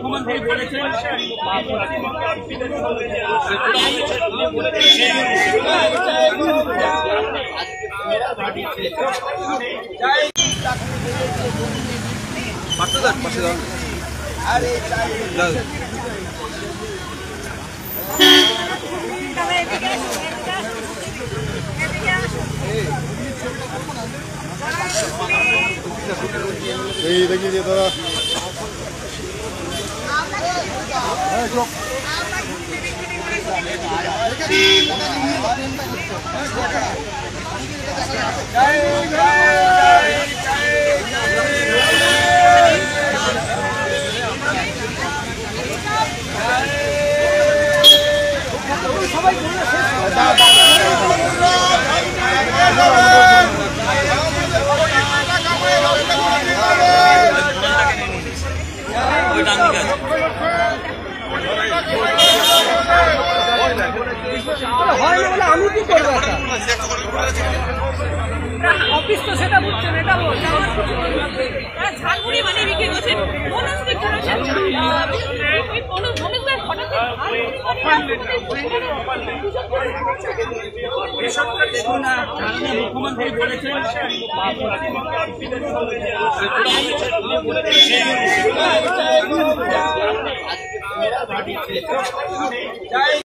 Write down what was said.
মুখ্যমন্ত্রী বলেছেন পাশে দাও। পাশে দাও দাও। এই দেখি যে দাদা ওই ডান দিকে আছে অফিস তো সেটা বুঝছেন এটা বলছে আমার কিছু বলার নেই। তারা ঝালমুড়ি বানিয়ে বিক্রি করছেন মনোজকে করেছেন ওই মনোজ মনোজদের হঠাৎ দেখুন আহ, মাননীয় মুখ্যমন্ত্রী বলেছেন 加油